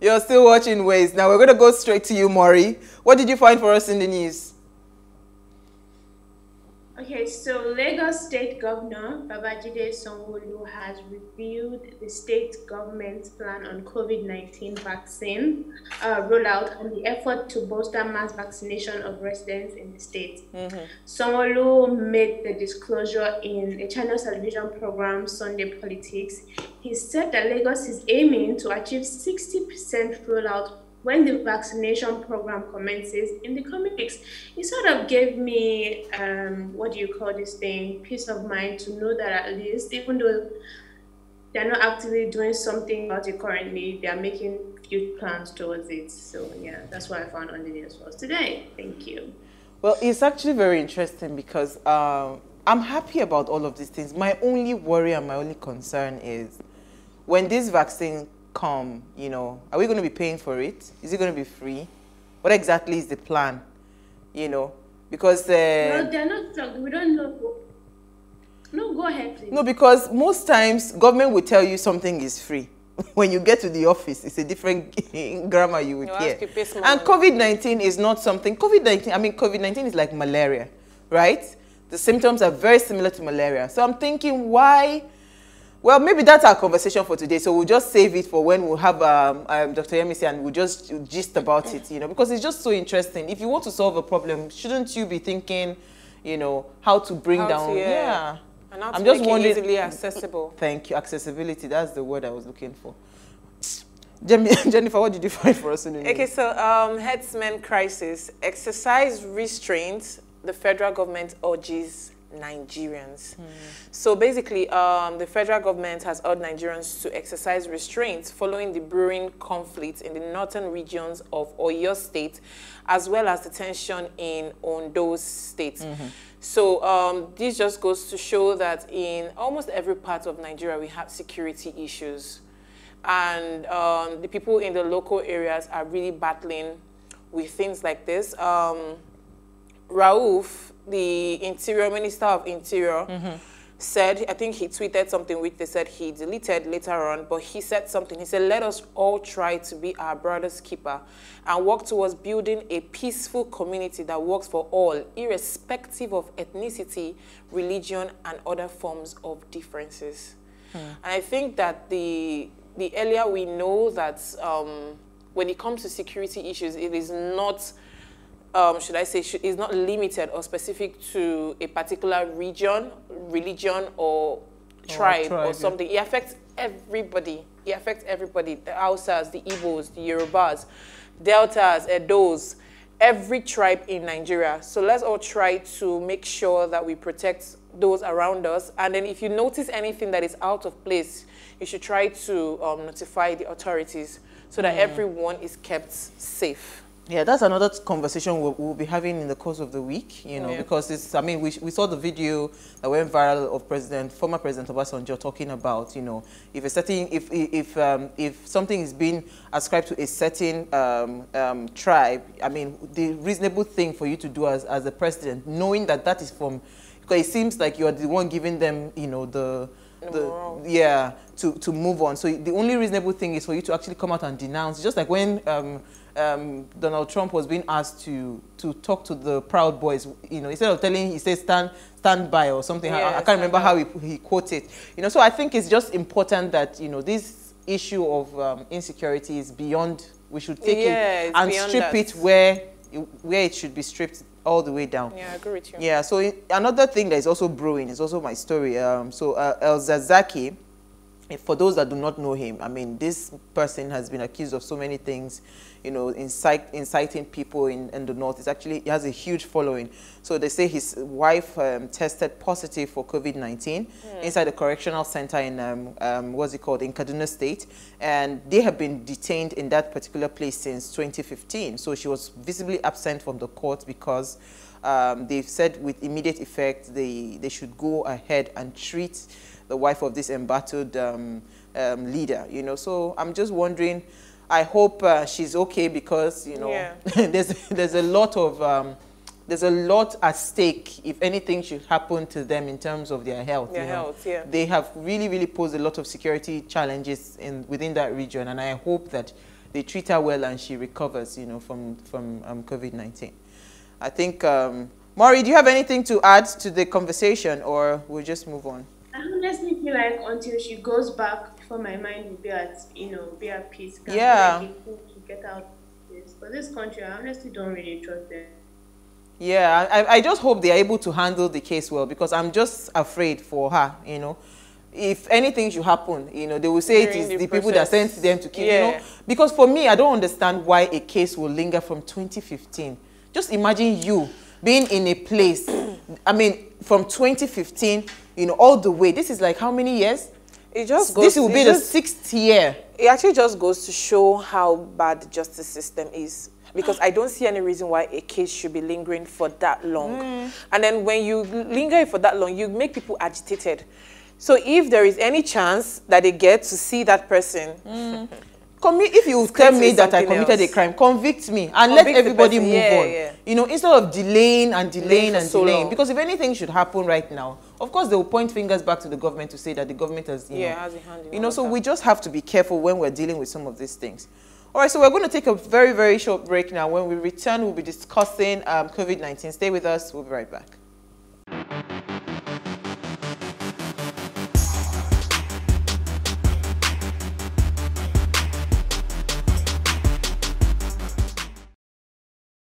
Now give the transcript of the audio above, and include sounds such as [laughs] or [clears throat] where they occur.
You're still watching Ways. Now we're going to go straight to you, Maury. What did you find for us in the news? Okay, so Lagos State Governor Babajide Sanwo-Olu has reviewed the state government's plan on COVID-19 vaccine uh, rollout and the effort to bolster mass vaccination of residents in the state. Mm-hmm. Sanwo-Olu made the disclosure in a Channel television program, Sunday Politics. He said that Lagos is aiming to achieve 60% rollout when the vaccination program commences in the coming weeks, it sort of gave me, um, what do you call this thing, peace of mind to know that at least, even though they're not actively doing something about it currently, they are making huge plans towards it. So, yeah, that's what I found on the news for today. Thank you. Well, it's actually very interesting because um, I'm happy about all of these things. My only worry and my only concern is when this vaccine come, you know, are we going to be paying for it? Is it going to be free? What exactly is the plan? You know, because... Uh, well, they're not, we don't know. No, go ahead, please. No, because most times government will tell you something is free. [laughs] when you get to the office, it's a different [laughs] grammar you would you hear. And COVID-19 is not something, COVID-19, I mean, COVID-19 is like malaria, right? The symptoms are very similar to malaria. So I'm thinking, why well, maybe that's our conversation for today. So we'll just save it for when we'll have um, um, Dr. Yemisi and we'll just gist about it, you know, because it's just so interesting. If you want to solve a problem, shouldn't you be thinking, you know, how to bring how down, to, yeah. yeah. And how I'm just wondering, easily accessible. [laughs] Thank you. Accessibility, that's the word I was looking for. [laughs] Jennifer, what did you find for us in the Okay, so um, herdsman crisis. Exercise restraint, the federal government urges Nigerians. Mm. So basically, um, the federal government has urged Nigerians to exercise restraints following the brewing conflict in the northern regions of Oyo State, as well as the tension in Ondo State. Mm -hmm. So um, this just goes to show that in almost every part of Nigeria, we have security issues. And um, the people in the local areas are really battling with things like this. Um, Rauf, the Interior Minister of Interior mm -hmm. said, I think he tweeted something which they said he deleted later on, but he said something. He said, let us all try to be our brother's keeper and work towards building a peaceful community that works for all, irrespective of ethnicity, religion, and other forms of differences. Hmm. And I think that the, the earlier we know that um, when it comes to security issues, it is not um, should I say, is not limited or specific to a particular region, religion, or tribe, or, tribe, or something. Yeah. It affects everybody. It affects everybody. The Hausas, the Igbos, the Yorubas, Deltas, Edos, every tribe in Nigeria. So let's all try to make sure that we protect those around us. And then if you notice anything that is out of place, you should try to um, notify the authorities so that mm. everyone is kept safe. Yeah, that's another conversation we'll, we'll, be having in the course of the week, you know, yeah. because it's, I mean, we, we saw the video that went viral of President, former President Obasanjo talking about, you know, if a certain, if, if, um, if something is being ascribed to a certain um, um, tribe, I mean, the reasonable thing for you to do as, as a president, knowing that that is from, because it seems like you're the one giving them, you know, the, the, yeah, to, to move on. So the only reasonable thing is for you to actually come out and denounce, just like when um, Donald Trump was being asked to to talk to the Proud Boys, you know, instead of telling, he said stand stand by or something. Yes, I, I, can't remember how he, he quoted. You know, so I think it's just important that you know this issue of um, insecurity is beyond. We should take yeah, it and strip that. it where where it should be stripped all the way down. Yeah, I agree with you. Yeah. So another thing that is also brewing is also my story. Um, so uh, El Zakzaky for those that do not know him, I mean, this person has been accused of so many things, you know, incite, inciting people in, in the north. It's actually, he has a huge following. So they say his wife um, tested positive for COVID-19 mm. inside a correctional center in, um, um, what's it called, in Kaduna State. And they have been detained in that particular place since 2015. So she was visibly absent from the court because um, they've said with immediate effect, they, they should go ahead and treat the wife of this embattled um, um, leader, you know. So I'm just wondering, I hope uh, she's okay because, you know, yeah. [laughs] there's, there's a lot of, um, there's a lot at stake if anything should happen to them in terms of their health. Their health, yeah. They have really, really posed a lot of security challenges in, within that region, and I hope that they treat her well and she recovers, you know, from, from um, COVID-19. I think, um, Maury, do you have anything to add to the conversation or we'll just move on? I honestly feel like until she goes back, before my mind will be at, you know, be at peace. Yeah. Like to get out this. But this country, I honestly don't really trust them. Yeah, I, I just hope they are able to handle the case well because I'm just afraid for her, you know. If anything should happen, you know, they will say During it is the, the people that sent them to kill, yeah. you know. Because for me, I don't understand why a case will linger from 2015. Just imagine you being in a place, [clears throat] I mean, from 2015, you know, all the way. This is like how many years? It just goes. This will be the sixth year. It actually just goes to show how bad the justice system is because I don't see any reason why a case should be lingering for that long. Mm. And then when you linger for that long, you make people agitated. So if there is any chance that they get to see that person, mm. If you tell me that I committed else. a crime, convict me and convict let everybody move yeah, on. Yeah. You know, instead of delaying and delaying and so delaying. Long. Because if anything should happen right now, of course they will point fingers back to the government to say that the government has, you yeah, know, has you know. So we just have to be careful when we're dealing with some of these things. All right, so we're going to take a very, very short break now. When we return, we'll be discussing um, COVID-19. Stay with us. We'll be right back.